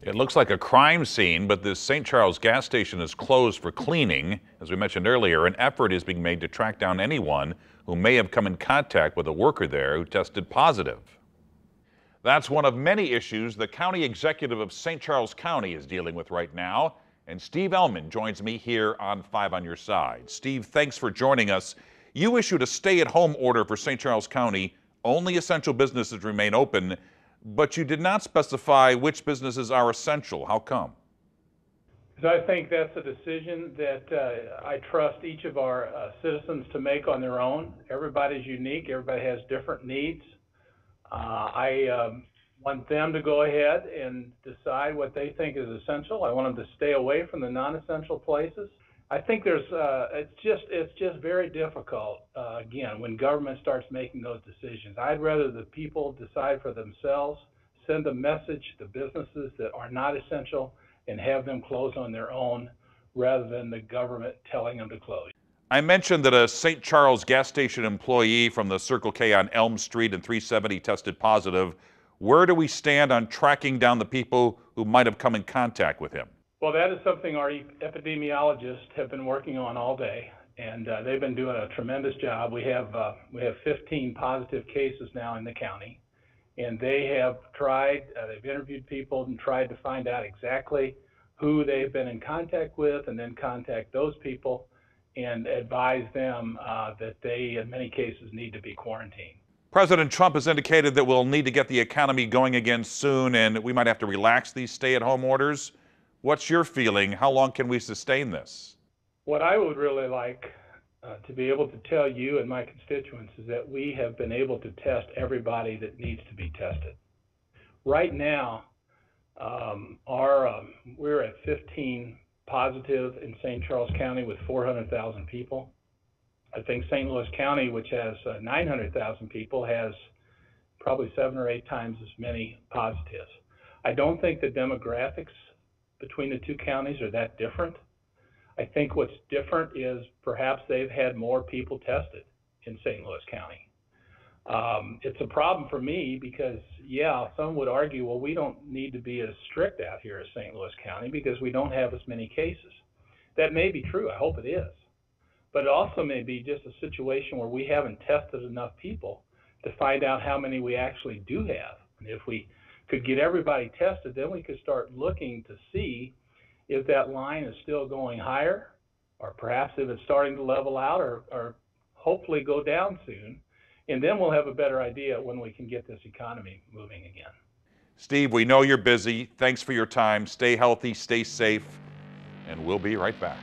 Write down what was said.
It looks like a crime scene, but this St. Charles gas station is closed for cleaning. As we mentioned earlier, an effort is being made to track down anyone who may have come in contact with a worker there who tested positive. That's one of many issues the county executive of St. Charles County is dealing with right now. And Steve Ehlmann joins me here on Five on Your Side. Steve, thanks for joining us. You issued a stay at home order for St. Charles County. Only essential businesses remain open, but you did not specify which businesses are essential. How come? I think that's a decision that uh, I trust each of our uh, citizens to make on their own. Everybody's unique, everybody has different needs. Uh, I um, want them to go ahead and decide what they think is essential. I want them to stay away from the non-essential places. I think there's uh, it's just it's just very difficult uh, again when government starts making those decisions. I'd rather the people decide for themselves, send a message to businesses that are not essential, and have them close on their own rather than the government telling them to close. I mentioned that a St. Charles gas station employee from the Circle K on Elm Street and 370 tested positive. Where do we stand on tracking down the people who might have come in contact with him? Well, that is something our epidemiologists have been working on all day, and uh, they've been doing a tremendous job. We have uh, we have 15 positive cases now in the county, and they have tried. Uh, they've interviewed people and tried to find out exactly who they've been in contact with, and then contact those people and advise them uh, that they, in many cases, need to be quarantined. President Trump has indicated that we'll need to get the economy going again soon, and we might have to relax these stay-at-home orders. What's your feeling? How long can we sustain this? What I would really like uh, to be able to tell you and my constituents is that we have been able to test everybody that needs to be tested. Right now, um, our um, we're at 15 positive in St. Charles County with 400,000 people. I think St. Louis County, which has uh, 900,000 people, has probably seven or eight times as many positives. I don't think the demographics between the two counties are that different. I think what's different is perhaps they've had more people tested in St. Louis County. Um, it's a problem for me because, yeah, some would argue, well, we don't need to be as strict out here as St. Louis County because we don't have as many cases. That may be true. I hope it is. But it also may be just a situation where we haven't tested enough people to find out how many we actually do have. And if we could get everybody tested, then we could start looking to see if that line is still going higher, or perhaps if it's starting to level out, or, or hopefully go down soon. And then we'll have a better idea when we can get this economy moving again. Steve, we know you're busy. Thanks for your time. Stay healthy, stay safe, and we'll be right back.